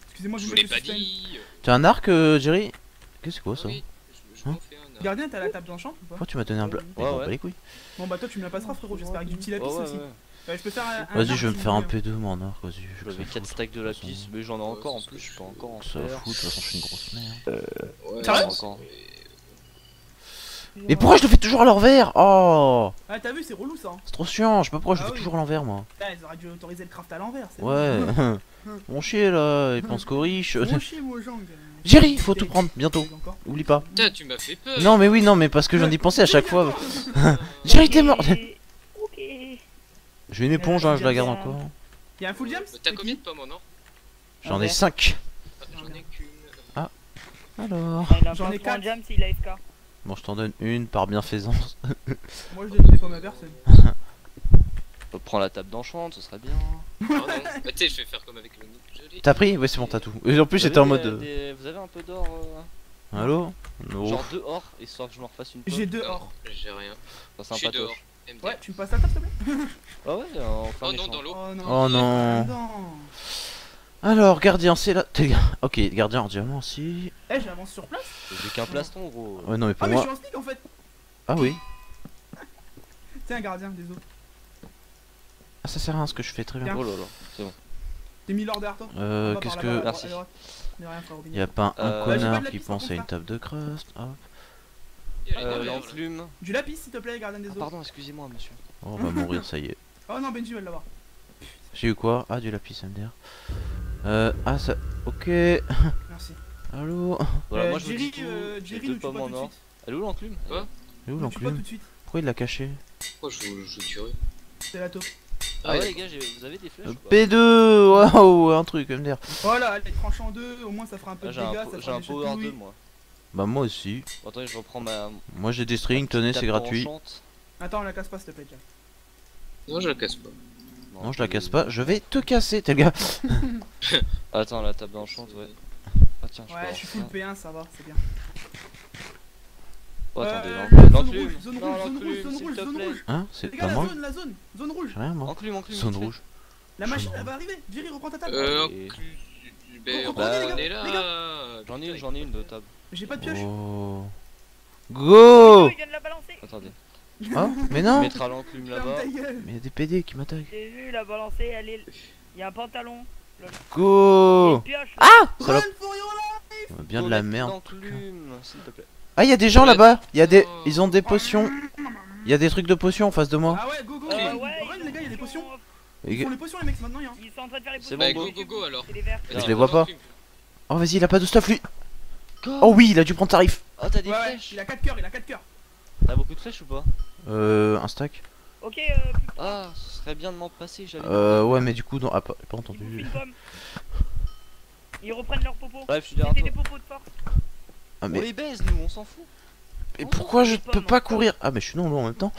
Excusez-moi, Je je vous vous l'ai pas dit. T'as un arc, euh, Jerry? Qu'est-ce que c'est quoi Ah ça oui, je, je m'en fais un. là. Gardien, t'as la table d'enchant ou pas? Pourquoi tu m'as donné un blanc Ouais, ouais. les couilles. Bon bah toi tu me la passeras frérot, j'espère avec du petit lapis Ouais, ouais, aussi. ouais. Ouais, je peux faire un. un Vas-y, je vais me faire un voulez. P2 moi en arc, vas-y. je vais que J'avais ça 4 foute. stacks de lapis, mais j'en ai encore en plus, je peux encore en Ça faire. fout, de toute façon, je suis une grosse merde. Ouais, Sérieux c'est- Encore. Mais pourquoi je le fais toujours à l'envers? Oh Ah t'as vu, c'est relou ça. hein. C'est trop chiant, je sais pas pourquoi je le Ah fais oui. toujours à l'envers moi. Putain, ils auraient dû autoriser le craft à l'envers. c'est Ouais. [laughs] Mon chier là, il pense qu'aux riches. Mon [laughs] chier, Mojang. Jerry, faut tout prendre bientôt. Oublie pas. Putain, tu m'as fait peur. Non mais oui, non mais parce que j'en ai pensé à chaque fois. Euh, [laughs] Jerry t'es mort. J'ai une éponge, hein, je la garde encore. Y'a un full jams Euh, T'as combien de pommes en or J'en ai 5. Ah, J'en ai qu'une. Alors. Ah, il a J'en ai trop un quatre. jam s'il a FK. Bon, je t'en donne une par bienfaisance. Moi je donne des pommes à personne. [laughs] On prend la table d'enchant, ce serait bien. Pardon. Bah, tu sais, je vais faire comme avec le. T'as pris Ouais, c'est bon, t'as tout. Et en plus, j'étais en mode. des- euh, Vous avez un peu d'or euh, Allô Non. Genre deux or, histoire que je me refasse une pomme. J'ai deux Non, or. J'ai rien. C'est un patoche. MDR. Ouais, tu me passes la table s'il te plaît Ah [laughs] ouais, un Oh non, dans l'eau. Oh non. Oh non. Alors, gardien, c'est là. T'es. Ok, gardien en diamant, si. Eh, j'avance sur place. J'ai qu'un plastron, gros. Ouais, non, mais Ah, pour mais je moi. suis en sneak en fait. Ah oui. [laughs] T'es un gardien, désolé. Ah, ça sert à rien ce que je fais, très bien. Bien. Oh là là. T'es mis l'or derrière toi Euh, qu'est-ce que. Merci. droite, à droite. Y a rien, frère, au Y a pas un Euh, connard qui pense à une hein. table de crust. Hop. Euh, l'enclume. Du lapis s'il te plaît, gardien des Ah, eaux. pardon, excusez-moi, monsieur. Oh, on va mourir, ça y est. [laughs] Oh non, Benji va l'avoir. J'ai eu quoi? Ah, du lapis MDR. Euh, ah, ça. Ok. [laughs] Merci. Allô? Voilà, Euh, moi je vous Jerry, dis tout. euh, Jerry nous tue pommes pas en or. Elle est où l'enclume? Quoi? Il est où l'enclume? Pourquoi il l'a caché? Pourquoi je vous tuerai C'est la taupe. Ah ouais, ouais. les gars, j'ai- vous avez des flèches Euh, ou pas P2 Waouh Un truc MDR. Voilà, elle est tranchée en deux, au moins ça fera un peu Ah, de dégâts, j'ai un power 2 chatouilles. moi. Bah, moi aussi. Bon, attendez, je reprends ma. Moi, j'ai des strings, tenez, c'est gratuit. Attends, la casse pas s'il te plaît. Non, je la casse pas. Non, je la casse pas, je vais te casser, tel gars. [laughs] Attends, la table d'enchante, ouais. Ah tiens, je Ouais, je suis full refaire. P1, ça va, c'est bien. Oh, attendez, Euh, l'enclume, zone l'enclume. rouge, zone Non, rouge, zone rouge, zone s'il rouge, te zone plaît. rouge. Hein C'est Les pas gars, la moi zone, la zone, zone rouge. Rien, moi. Enclume, enclume. Zone rouge. La machine, elle va arriver. Jerry, reprends ta table. Euh, Ben, les on gars, est là. J'en ai j'en ai une de table. J'ai pas de pioche. Oh. Oh, Go il vient de la balancer. Attendez. Oh, mais On non mettra l'enclume là-bas. Mais il y a des PD qui m'attaquent. J'ai vu la balancer, elle est. Il y a un pantalon. Il Go pioche. Ah Run Salope. for your life. Bien de la merde. Te plaît. Ah, il y a des gens là-bas Il y a des... Oh. Ils ont des potions. Il y a des trucs de potions en face de moi. Ah ouais, go go, Euh, run, ouais, run, les gars, il y a des potions. Les Ils gars- font les potions, les mecs, maintenant, hein. Ils sont en train de faire les C'est potions. bon, Bah, go, go, go alors. C'est. Je les vois pas. Oh, vas-y, il a pas de stuff lui Oh oui, il a dû prendre tarif Oh, t'as des Ouais, flèches il a 4 cœurs, il a 4 cœurs. T'as beaucoup de flèches ou pas? Euh... Un stack Ok, euh. Ah, ce serait bien de m'en passer, j'avais. Euh... Ouais, mais du coup, non... Ah, pas, pas entendu. Ils reprennent leurs popos. Bref, je suis derrière toi. des popos de force. Ah, On mais... les baise, nous, on s'en fout. Et pourquoi je peux pas hein. courir? Ah, mais je suis non, non, en même temps.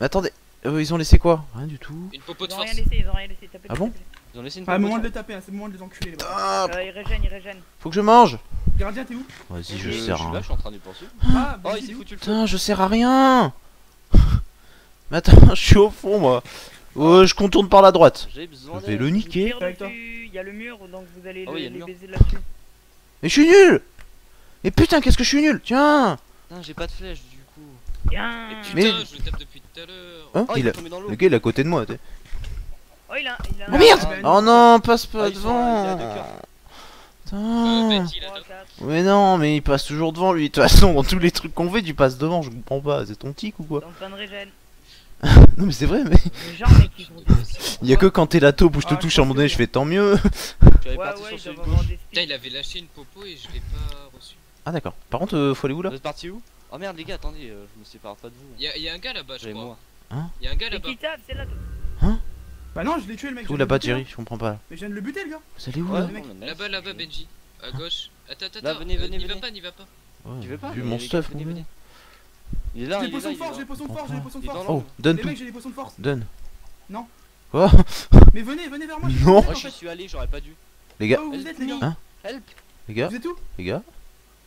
Mais attendez, euh, ils ont laissé quoi? Rien du tout. Une popo de Ils ont rien force. laissé, ils ont rien laissé. Tapez, Ah bon? Ils ont laissé une Ah, moment de les taper, hein, c'est le moment de les enculer, les. Ah, Euh, ils régènent, ils régènent. faut que je mange Gardien, t'es où Vas-y, je Je sers suis à là, je rien. suis en train de poursuivre. Ah, Oh, il s'est foutu le. Putain, je sers à rien [laughs] Mais attends, [laughs] je suis au fond, moi. Euh, je contourne par la droite. J'ai besoin Je vais le niquer. il y a le mur, donc vous allez Ah le- le les mur. baiser là-dessus. Mais je suis nul Mais putain, qu'est-ce que je suis nul Tiens Putain, j'ai pas de flèches du coup. Bien. Et putain, Mais- je le tape depuis tout à l'heure. Hein Oh, il il a... est tombé dans l'eau. Le gars, il est à côté de moi. t'es- Oh, il a, il a Oh merde Oh non, passe Ah, pas ils sont- il a devant Putain top. quatre. Mais non, mais il passe toujours devant lui. De toute façon, dans tous les trucs qu'on fait, tu passes devant. Je comprends pas. C'est ton tic ou quoi de régène. [laughs] Non, mais c'est vrai, mais il y a que quand t'es la taupe où je te Ah, touche je à un moment donné, je fais tant mieux. [laughs] Ouais, ouais, sur Putain, il avait lâché une popo et je l'ai pas reçu. Ah, d'accord. Par contre, euh, faut aller où là Vous êtes parti où? Oh merde, les gars, attendez, euh, je me sépare pas de vous. Il y, a- un gars là-bas, je J'ai crois. moi. Il y a un gars là-bas. là. Bah non, je l'ai tué, le mec. Où je là-bas, Jerry hein. Je comprends pas. Mais je viens de le buter, le gars. Vous allez où là Là-bas, là-bas. Benji. À gauche. Attends, attends, Là, attends. venez, venez, N'y va venez. pas, n'y va pas. Ouais, Tu veux pas Vu mon les stuff. Il est là, J'ai là, potions de force, j'ai des potions de force, j'ai des potions de force. Oh, donne Les tout. mecs, j'ai des potions de force. Donne. Non. Quoi [laughs] Mais venez, venez vers moi. je Non. Moi j'y suis allé, j'aurais pas dû. Les gars, Oh, où vous êtes, les gars Hein Help les gars, Vous êtes où les gars.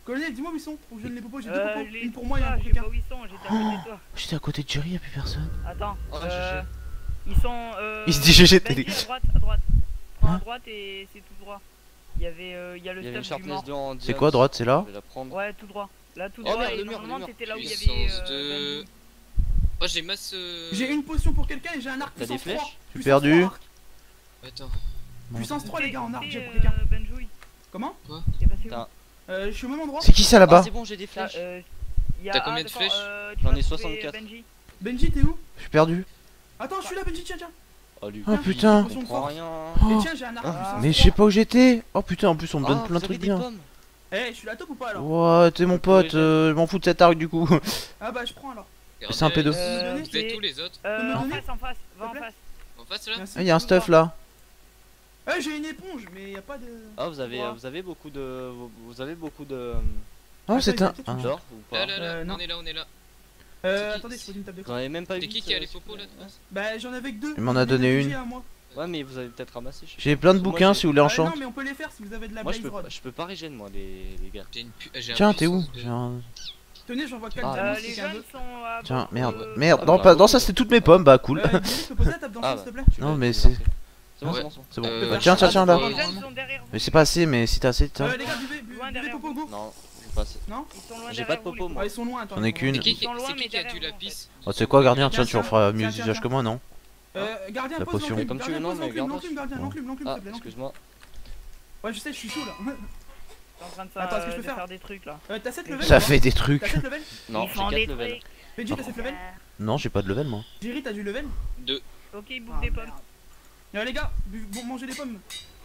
Colonel, dis-moi où ils sont. Que je les popos, j'ai deux Euh, popos. les- Une pour moi et un Ah, pour je quelqu'un. où ils sont, j'étais à côté de toi. [gasps] J'étais à côté de Jerry, y'a plus personne. Attends. Oh, euh. Ils sont. Euh, Il se dit GG, t'es- à droite, à droite. Prends Hein à droite et c'est tout droit. Il y avait, euh, il y a le Il y avait une du mort. sharpness 2 en C'est quoi, droite, c'est là Je. Ouais, tout droit. Là, tout Oh, droit. merde, et le mur, le normalement, c'était là où il y avait. Euh, 2. Benji. Oh, j'ai masse. euh, J'ai une potion pour quelqu'un et j'ai un arc T'as des puissance 3. flèches J'ai Puissance perdu. 3, arc. Attends. Puissance 3, les gars, en arc, j'ai pour euh, quelqu'un. Benjouille. Comment T'es passé où T'as- Euh, je suis au même endroit. C'est qui ça Ah, là-bas c'est bon, j'ai des T'as, flèches. euh, T'as ah, combien de flèches euh, J'en ai trouver 64. Benji. Benji, t'es où Je suis perdu. Attends, je suis là, Benji, tiens, tiens. Oh, lui. Oh il putain. rien. Et Oh, tiens, j'ai un arc Ah, mais je 3. sais pas où j'étais. Oh putain, en plus on me donne Ah, plein de trucs bien. Eh, je suis la top ou pas alors Ouais, t'es mon pote, euh, je m'en fous de cet arc du coup. [laughs] Ah bah, je prends alors. C'est un P2. Euh, Vous êtes où les autres euh, en face, en face, va en face. En face là. Ah, y'a un stuff là. Eh, j'ai une éponge, mais y a pas de. Ah, vous avez, vous avez beaucoup de, vous- avez beaucoup de Oh, c'est il y a un. ah. d'or ou pas Là, là, là, Euh, non. on est là, on est là. Euh, attendez, je pose une table de Vous craft. en avez même pas C'est eu qui qui a les popos là Bah, j'en avais que deux. Il m'en a donné une. j'ai à moi. Ouais, mais vous avez peut-être ramassé. J'ai plein de bouquins si vous voulez Ah, enchanter. non, mais on peut les faire si vous avez de la Moi, je blaze peux, rod. pas- je peux pas régénérer moi les, les gars. Tiens, t'es où Tenez, j'en vois 4 Ah, Euh, les jeunes sont à. Tiens, merde, euh, merde. Ah, Non, bah, pas... non, ça c'était toutes mes pommes, bah cool. Euh, peux poser la table Ah, sol, s'il te plaît Tu Non, mais c'est-. C'est bon, c'est bon, c'est bon. Bon. Euh, Bah, tiens, tiens, tiens là. Mais c'est pas assez, mais si t'as assez, tiens. Euh, les gars, buvez, buvez, Popo, go. Non, pas assez. Non Ils sont loin J'ai pas de popo, moi. Ah, ils sont loin, attends. J'en ai qu'une. C'est qui, qui a vous, en lapis Oh, c'est quoi, gardien Tiens, tu en feras mieux usage que moi, non Euh, gardien, La pose potion. l'enclume, Comme tu gardien, veux, non, mais l'enclume, l'enclume, gardien, l'enclume, l'enclume, Ah, s'il te plaît, l'enclume. excuse-moi. Ouais, je sais, je suis chaud là. En train de Attends, est-ce que je faire, peux faire faire des trucs là. Euh, t'as 7 levels Ça fait des T'as trucs. 7 levels Non, j'ai font 4 des levels. Benji, t'as 7 levels Non, j'ai pas de level moi. Jerry, t'as du level Deux. Ok, ils Ah, bouffent des pommes. Euh, les gars, mangez des pommes.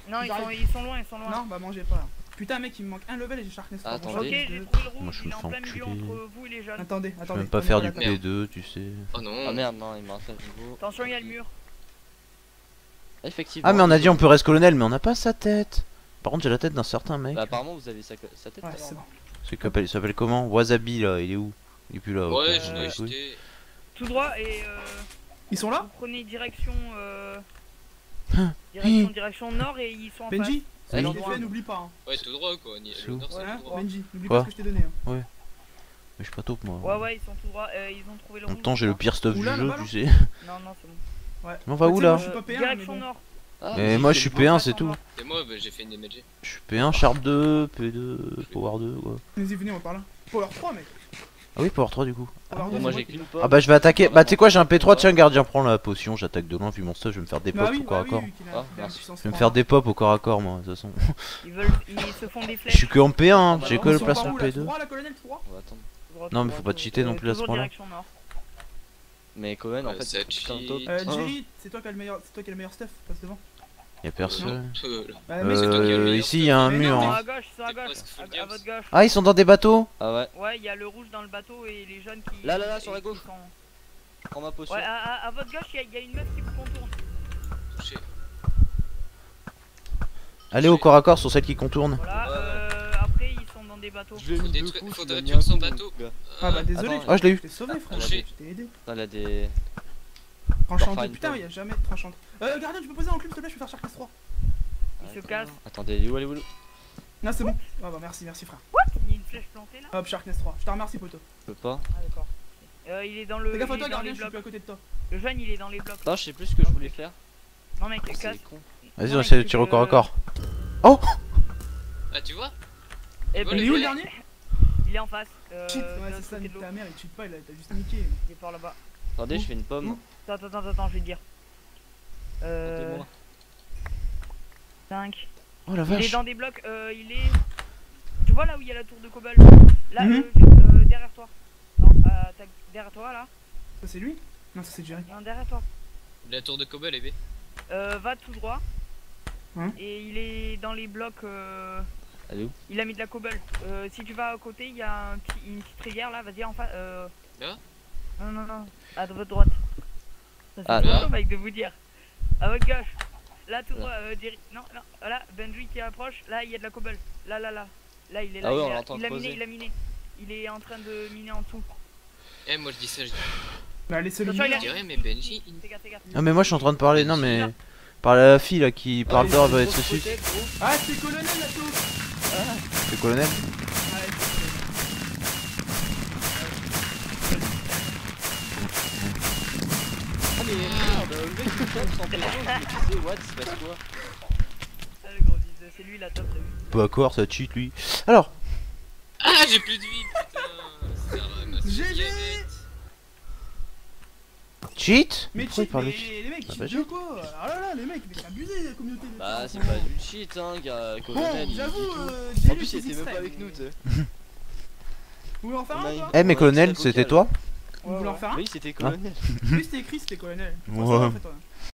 Non, ils sont, ils sont loin, ils sont loin. Non, bah mangez pas. Putain, mec, il me manque un level et j'ai Sharkness. Ah, Ok, attendez. j'arrive. j'ai trouvé le Moi, rouge, je il me est en plein milieu enculer. entre vous et les jeunes. Attendez, Je attendez. peux même pas faire du attendez. P2, tu sais. Oh non. Ah merde, non, il m'a fait le niveau. Attention, il y a le mur. Effectivement. Ah, mais on a dit on peut reste colonel, mais on n'a pas sa tête. Par contre, j'ai la tête d'un certain mec. Bah, apparemment, vous avez sa, sa tête. Ouais, c'est bon. Il s'appelle comment? Wasabi là, il est où? Il est plus là. ok, Ouais, je l'ai jeté. Tout droit et euh, Ils sont là? vous prenez direction. Euh, Hein? direction, direction nord et ils sont en. Benji? Fait, n'oublie pas. hein. Ouais, tout droit quoi. Ni- C'est Ouais, tout droit. Benji, n'oublie pas ce que je t'ai donné. hein. Mais je suis pas top moi. Ouais, ouais, ils sont tout droit. Euh, ils ont trouvé le En rouge. même temps, j'ai le pire stuff du jeu, tu sais. [laughs] Non, non, c'est bon. Ouais. Mais on va Ouais, où là je suis pas P1, mais direction bon. nord. Ah, Mais moi, c'est je suis le- P1, c'est tout. Et moi, bah, j'ai fait une damage. Je suis P1, Sharp 2, P2, Power 2, quoi. Vas-y, venez, on parle. Power 3, mec. Ah oui, Power 3 du coup. Power Bon, 2, moi c'est j'ai qu'une pomme. Ah bah je vais attaquer. Bah tu sais quoi, j'ai un P3, tiens gardien, prends la potion, j'attaque de loin, vu mon stuff, je vais me faire des Bah pops oui, au corps bah à oui, corps. qu'il a- Ah, Je vais me faire des pops au corps à corps moi, de toute façon. Ils veulent, ils se font des Je suis que en P1, hein, bah j'ai que le placement par où, là P2. Tout droit, la colonel, tout droit On va attendre. Droit, Non, mais faut pas cheater non euh, plus à ce point-là. Mais Cohen, en Ouais, fait. Euh, Ah. Jerry, c'est toi qui as le meilleur, c'est toi qui as le meilleur stuff, passe devant. Y'a personne. Euh. Bah, Euh, ici y a un mur. hein. Ah, ils sont dans des bateaux? Ah ouais, Ouais, il y a le rouge dans le bateau et les jeunes qui. Là, là, là, sur la gauche. sont- prends ma potion. Ouais, à, à- à votre gauche, il y a- une meuf qui vous contourne. touché. Allez au corps à corps sur celle qui contourne. Voilà, euh, après ils sont dans des bateaux. Je l'ai mis coups, je son bateau. Ah bah désolé, je Ah, je l'ai eu. t'ai sauvé frère, Touché. je t'ai aidé. Putain, elle a des. Tranchante, putain, il y a jamais de tranchante. Euh, gardien, tu peux poser en club s'il te plaît, je vais faire Sharkness 3. Ils se cassent. Attendez, où, elle est où Non, c'est bon. Ah bah merci, merci frère. Il y a une flèche plantée là Hop, Sharkness 3. Je te remercie, poto. Je peux pas. Ah d'accord. Euh, il est dans le. Fais gaffe à il toi, dans gardien, je suis plus à côté de toi. Le jeune il est dans les blocs. Non, je sais plus ce que je voulais faire. Non mec, C'est casse. Vas-y, on essaie de tirer au peux- corps à corps. Ah, tu vois Eh ben, Il est où le dernier Il est en face. Euh, Cheat, ouais, c'est ça, ta mère, il cheat pas, il a- juste niqué. Il est par là-bas. Attendez, je fais une pomme. Attends, attends, attends, attends, je vais te dire. Euh. Comptez-moi. 5. Oh la Il est vache. dans des blocs, euh, il est. Tu vois là où il y a la tour de Cobble Là, Mhm. euh, euh, derrière toi. Non, euh, derrière toi là. Ça, c'est lui? Non, ça, c'est Jerry. Non, derrière toi. La tour de Cobble est B. Euh, va tout droit. Hein? Et il est dans les blocs. Euh... Elle est où? Il a mis de la cobble. Euh, si tu vas à côté, il y a un petit, une petite rivière là. Vas-y en face. Euh... Là? Non, non, non. À votre droite. Ça, c'est Ah, long, mec de vous dire. À votre gauche. Là tout droit. Euh, Jerry. Non, non. Voilà. Benji qui approche. Là, il y a de la cobble. Là, là, là. Là, il est là. Ah ouais, il, on est- l'entend il a miné, il a miné. Il est en train de miner en dessous. Eh, moi je dis ça, je dis. Bah, laissez-le miner. mais Benji. Ah mais moi je suis en train de parler, non mais... Par la fille là qui parle Ah, d'or va être ceci. Ah, c'est colonel la tour C'est colonel Ouais, c'est Ah, mais merde, le mec il tape sans pécho, je me disais, what, il se passe quoi Ah, le gros bise, c'est lui la top. t'as vu. Pas quoi, ça cheat lui. Alors, Ah, j'ai plus de vie, putain. [laughs] GG. cheat? Mais Pourquoi il cheat, parle de mais cheat? les mecs, Ah, cheat bah, de quoi Ah là là, les mecs, mais c'est abusé la communauté. de- Bah, c'est pas du cheat, hein, gars, colonel. Bon, il dit j'avoue, euh, En plus, il était même pas avec nous, tu [laughs] sais. Vous voulez en faire un toi Eh mais colonel, c'était vocale. Toi Vous voulez en faire un Oui, c'était colonel. Oui, c'était écrit, c'était colonel. Ouais. Bon, ça va, en fait, ouais.